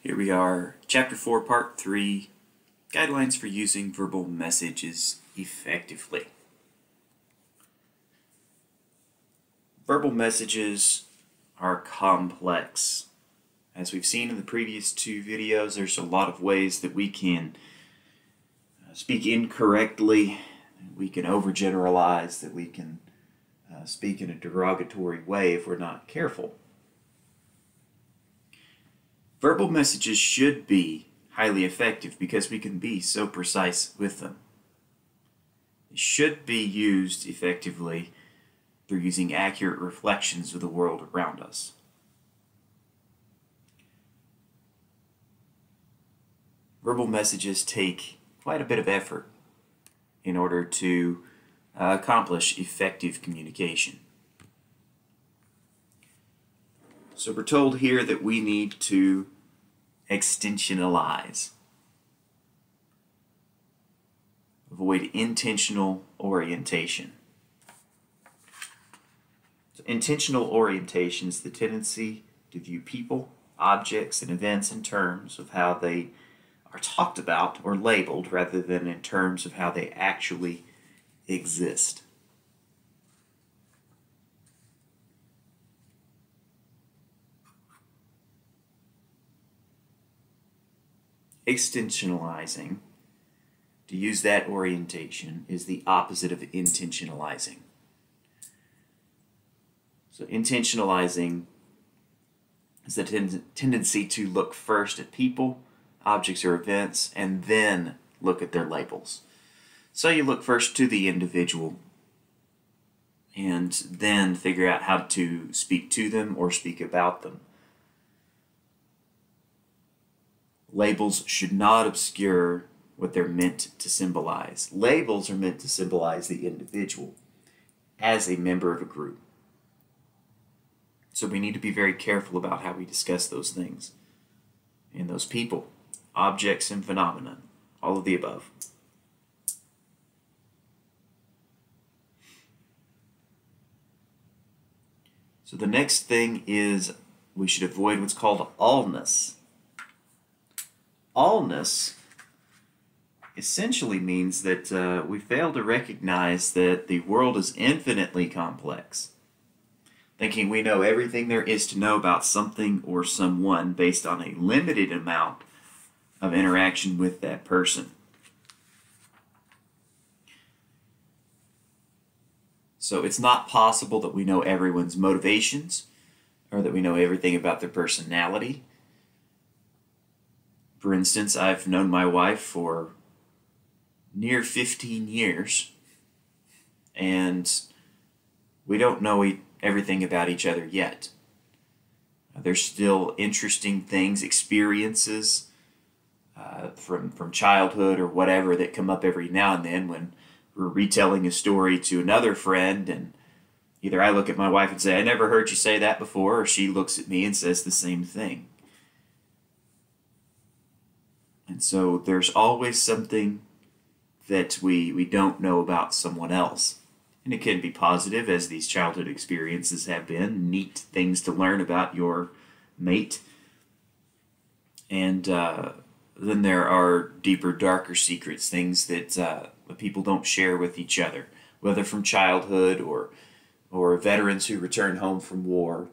Here we are, Chapter 4, Part 3 Guidelines for Using Verbal Messages Effectively. Verbal messages are complex. As we've seen in the previous two videos, there's a lot of ways that we can uh, speak incorrectly, we can overgeneralize, that we can uh, speak in a derogatory way if we're not careful. Verbal messages should be highly effective because we can be so precise with them. They should be used effectively through using accurate reflections of the world around us. Verbal messages take quite a bit of effort in order to uh, accomplish effective communication. So we're told here that we need to extensionalize. Avoid intentional orientation. So intentional orientation is the tendency to view people, objects, and events in terms of how they are talked about or labeled rather than in terms of how they actually exist. Extensionalizing, to use that orientation, is the opposite of intentionalizing. So, intentionalizing is the ten- tendency to look first at people, objects, or events, and then look at their labels. So, you look first to the individual and then figure out how to speak to them or speak about them. Labels should not obscure what they're meant to symbolize. Labels are meant to symbolize the individual as a member of a group. So we need to be very careful about how we discuss those things and those people, objects, and phenomena, all of the above. So the next thing is we should avoid what's called allness allness essentially means that uh, we fail to recognize that the world is infinitely complex. Thinking we know everything there is to know about something or someone based on a limited amount of interaction with that person. So it's not possible that we know everyone's motivations or that we know everything about their personality for instance, I've known my wife for near 15 years, and we don't know everything about each other yet. There's still interesting things, experiences uh, from, from childhood or whatever that come up every now and then when we're retelling a story to another friend, and either I look at my wife and say, I never heard you say that before, or she looks at me and says the same thing. And so there's always something that we, we don't know about someone else. And it can be positive, as these childhood experiences have been, neat things to learn about your mate. And uh, then there are deeper, darker secrets, things that uh, people don't share with each other, whether from childhood or, or veterans who return home from war.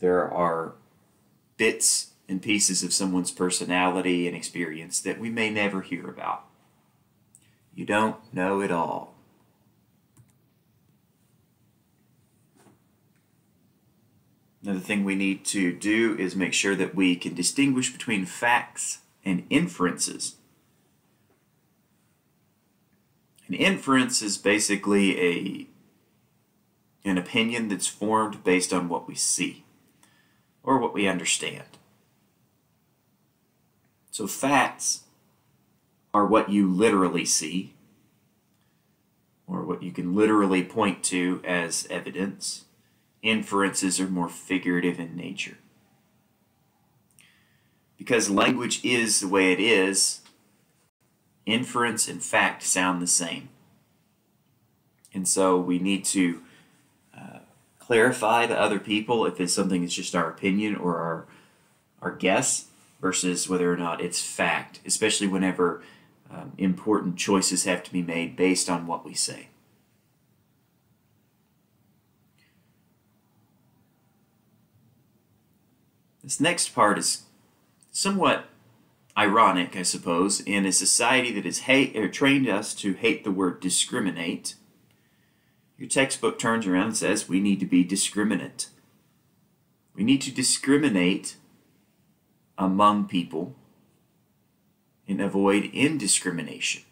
There are bits and pieces of someone's personality and experience that we may never hear about. You don't know it all. Another thing we need to do is make sure that we can distinguish between facts and inferences. An inference is basically a an opinion that's formed based on what we see or what we understand. So facts are what you literally see, or what you can literally point to as evidence. Inferences are more figurative in nature. Because language is the way it is, inference and fact sound the same. And so we need to uh, clarify to other people if it's something that's just our opinion or our, our guess versus whether or not it's fact, especially whenever um, important choices have to be made based on what we say. This next part is somewhat ironic, I suppose, in a society that has hate or trained us to hate the word discriminate. Your textbook turns around and says we need to be discriminate. We need to discriminate among people and avoid indiscrimination.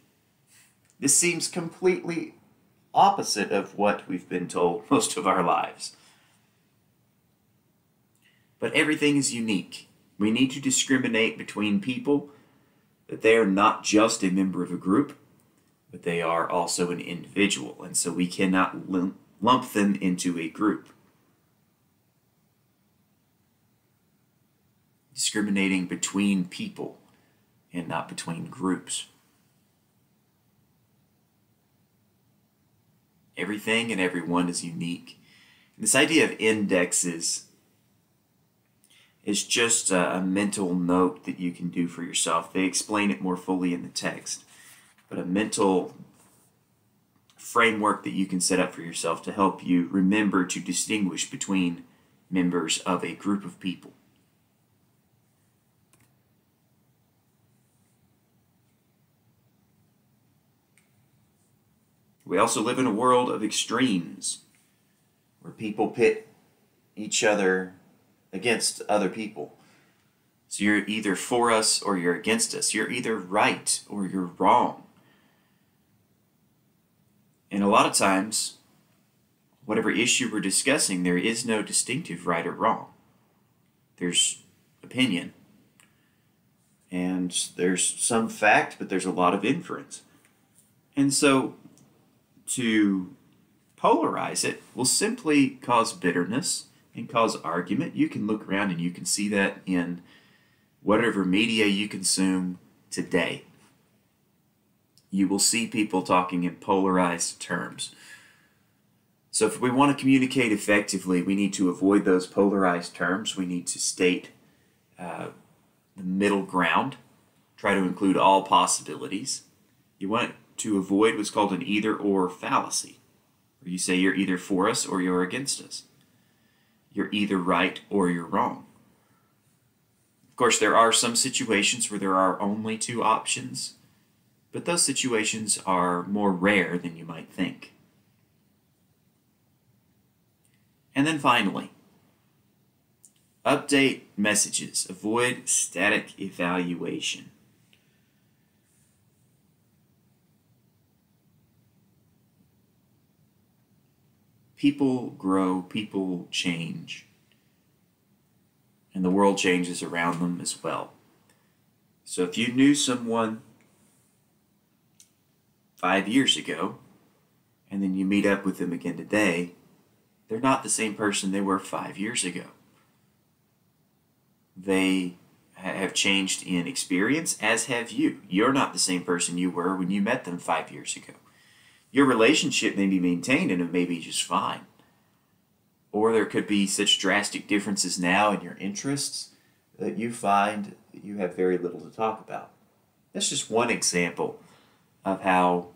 This seems completely opposite of what we've been told most of our lives. But everything is unique. We need to discriminate between people, that they are not just a member of a group, but they are also an individual. And so we cannot lump them into a group. Discriminating between people and not between groups. Everything and everyone is unique. And this idea of indexes is just a, a, mental note that you can do for yourself. They explain it more fully in the text, but a mental framework that you can set up for yourself to help you remember to distinguish between members of a group of people. We also live in a world of extremes where people pit each other against other people. So you're either for us or you're against us. You're either right or you're wrong. And a lot of times, whatever issue we're discussing, there is no distinctive right or wrong. There's opinion. And there's some fact, but there's a lot of inference. And so to polarize it will simply cause bitterness and cause argument. You can look around and you can see that in whatever media you consume today. You will see people talking in polarized terms. So, if we want to communicate effectively, we need to avoid those polarized terms. We need to state uh, the middle ground, try to include all possibilities. You want to avoid what's called an either or fallacy, where you say you're either for us or you're against us. You're either right or you're wrong. Of course, there are some situations where there are only two options, but those situations are more rare than you might think. And then finally, update messages. Avoid static evaluation. People grow, people change, and the world changes around them as well. So if you knew someone five years ago, and then you meet up with them again today, they're not the same person they were five years ago. They have changed in experience, as have you. You're not the same person you were when you met them five years ago your relationship may be maintained and it may be just fine. Or there could be such drastic differences now in your interests that you find that you have very little to talk about. That's just one example of how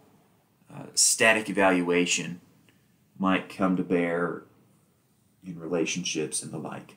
uh, static evaluation might come to bear in relationships and the like.